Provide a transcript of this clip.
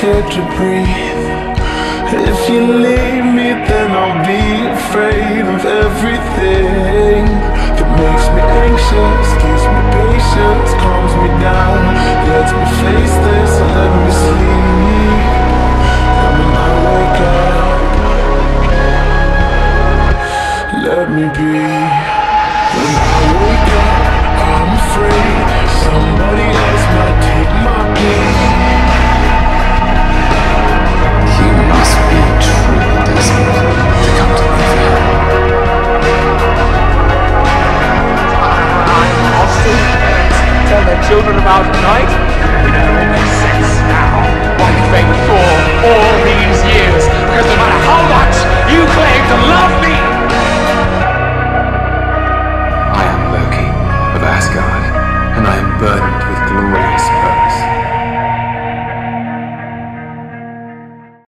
scared to breathe. If you leave me then I'll be afraid of everything That makes me anxious, gives me patience, calms me down Lets me face this and let me sleep. And when I wake up Let me be. children about at night? It all makes sense now why you've been for all these years. Because no matter how much you claim to love me, I am Loki of Asgard, and I am burdened with glorious